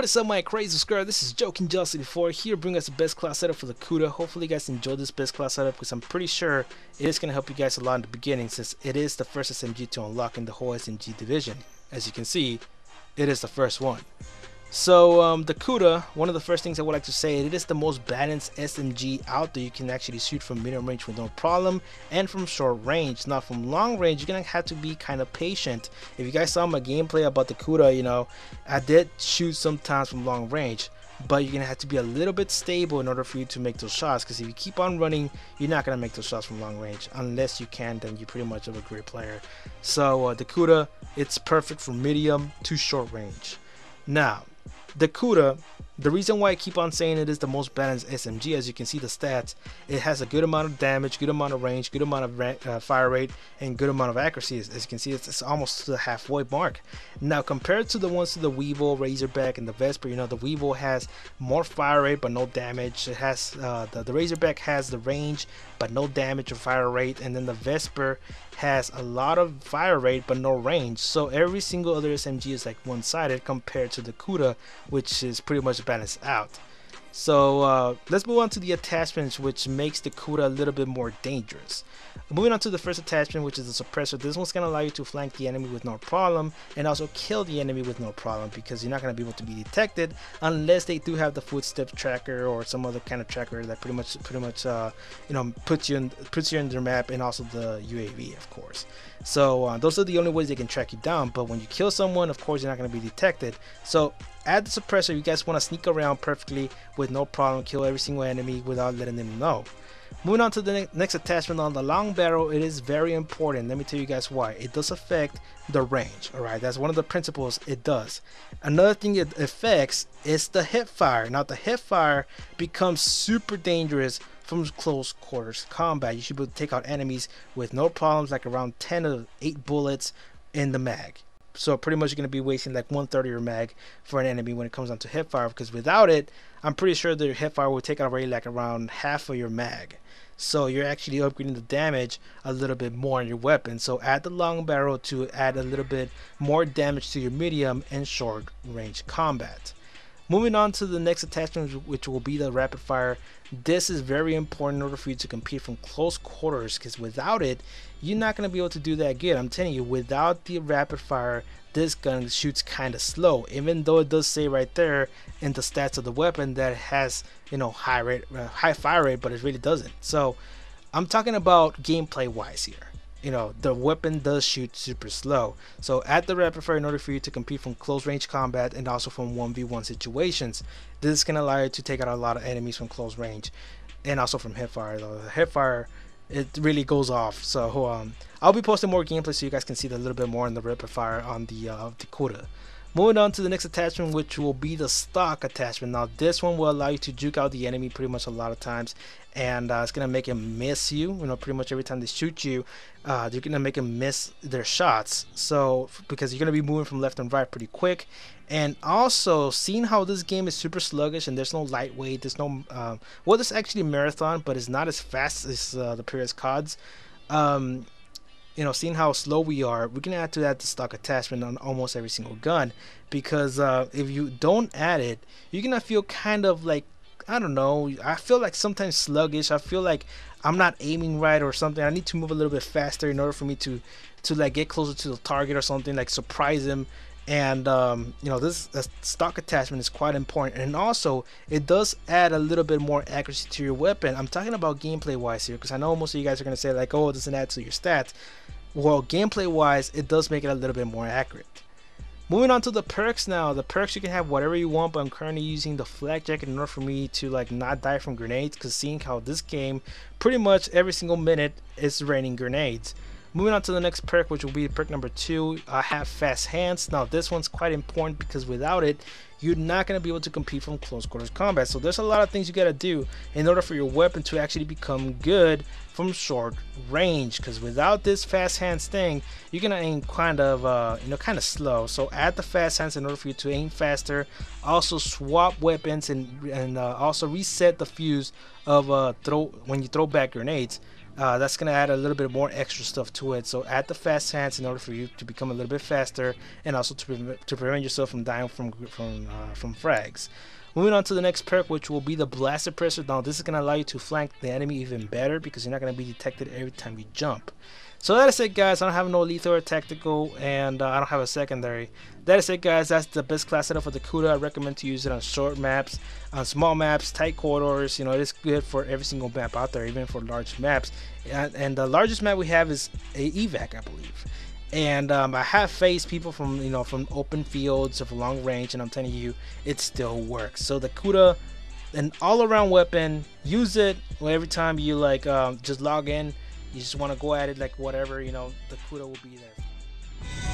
What is up my crazy subscriber, this is Joking Justin 4 here bring us the best class setup for the Kuda. Hopefully you guys enjoy this best class setup because I'm pretty sure it is going to help you guys a lot in the beginning since it is the first SMG to unlock in the whole SMG division. As you can see, it is the first one. So um, the Kuda, one of the first things I would like to say, it is the most balanced SMG out there. You can actually shoot from medium range with no problem and from short range. Now from long range, you're gonna have to be kind of patient. If you guys saw my gameplay about the Kuda, you know, I did shoot sometimes from long range but you're gonna have to be a little bit stable in order for you to make those shots because if you keep on running you're not gonna make those shots from long range unless you can then you're pretty much of a great player so uh, the Kuda it's perfect from medium to short range now the Kuda, the reason why I keep on saying it is the most balanced SMG, as you can see the stats, it has a good amount of damage, good amount of range, good amount of uh, fire rate, and good amount of accuracy. As, as you can see, it's, it's, almost to the halfway mark. Now, compared to the ones to the Weevil, Razorback, and the Vesper, you know, the Weevil has more fire rate but no damage. It has uh, the, the Razorback has the range but no damage or fire rate, and then the Vesper has a lot of fire rate but no range. So every single other SMG is like one-sided compared to the Kuda, which is pretty much balanced out. So uh, let's move on to the attachments which makes the Kuda a little bit more dangerous. Moving on to the first attachment which is the suppressor. This one's going to allow you to flank the enemy with no problem and also kill the enemy with no problem because you're not going to be able to be detected unless they do have the footstep tracker or some other kind of tracker that pretty much pretty much uh, you know puts you in puts you in their map and also the UAV of course. So uh, those are the only ways they can track you down but when you kill someone of course you're not going to be detected. So add the suppressor you guys want to sneak around perfectly with no problem kill every single enemy without letting them know. Moving on to the ne next attachment on the long barrel it is very important let me tell you guys why. It does affect the range all right that's one of the principles it does. Another thing it affects is the hip fire. Now the hip fire becomes super dangerous from close quarters combat. You should be able to take out enemies with no problems like around 10 to 8 bullets in the mag so pretty much you're going to be wasting like one third of your mag for an enemy when it comes down to hipfire because without it I'm pretty sure the hipfire will take out already like around half of your mag. So you're actually upgrading the damage a little bit more on your weapon. So add the long barrel to add a little bit more damage to your medium and short range combat moving on to the next attachment which will be the rapid fire. This is very important in order for you to compete from close quarters because without it you're not going to be able to do that good. I'm telling you without the rapid fire this gun shoots kind of slow even though it does say right there in the stats of the weapon that has you know high rate uh, high fire rate but it really doesn't. So i'm talking about gameplay wise here you know the weapon does shoot super slow. So add the rapid fire in order for you to compete from close range combat and also from 1v1 situations this can allow you to take out a lot of enemies from close range and also from hipfire though the hipfire it really goes off. So um, I'll be posting more gameplay so you guys can see a little bit more in the rapid fire on the uh, Kuda Moving on to the next attachment which will be the stock attachment. Now this one will allow you to juke out the enemy pretty much a lot of times and uh, it's gonna make him miss you you know pretty much every time they shoot you uh, you're gonna make them miss their shots. So because you're gonna be moving from left and right pretty quick. And also seeing how this game is super sluggish and there's no lightweight there's no uh, well there's actually marathon but it's not as fast as uh, the previous CODs um, you know, seeing how slow we are, we're gonna add to that the stock attachment on almost every single gun because uh, if you don't add it, you're gonna feel kind of like I don't know. I feel like sometimes sluggish. I feel like I'm not aiming right or something. I need to move a little bit faster in order for me to to like get closer to the target or something, like surprise him. And um, you know this, stock attachment is quite important, and also it does add a little bit more accuracy to your weapon. I'm talking about gameplay wise here, because I know most of you guys are gonna say like, oh, it doesn't add to your stats. Well gameplay wise it does make it a little bit more accurate. Moving on to the perks now. The perks you can have whatever you want but i'm currently using the flak jacket in order for me to like not die from grenades because seeing how this game pretty much every single minute is raining grenades Moving on to the next perk, which will be perk number two, I have fast hands. Now this one's quite important because without it, you're not going to be able to compete from close quarters combat. So there's a lot of things you got to do in order for your weapon to actually become good from short range. Because without this fast hands thing, you're going to aim kind of, uh, you know, kind of slow. So add the fast hands in order for you to aim faster. Also swap weapons and and uh, also reset the fuse of uh, throw when you throw back grenades uh, that's gonna add a little bit more extra stuff to it. So add the fast hands in order for you to become a little bit faster, and also to, pre- to prevent yourself from dying from from uh, from frags. Moving on to the next perk, which will be the Blast Suppressor. Now, this is going to allow you to flank the enemy even better because you're not going to be detected every time you jump. So that is it, guys. I don't have no lethal or tactical, and uh, I don't have a secondary. That is it, guys. That's the best class setup for the Kuda. I recommend to use it on short maps, on small maps, tight corridors. You know, it is good for every single map out there, even for large maps. And, and the largest map we have is a evac, I believe and um, I have faced people from you know from open fields of long range, and I'm telling you, it still works. So the Kuda, an all-around weapon, use it every time you like um, just log in. You just want to go at it like whatever you know. The Kuda will be there.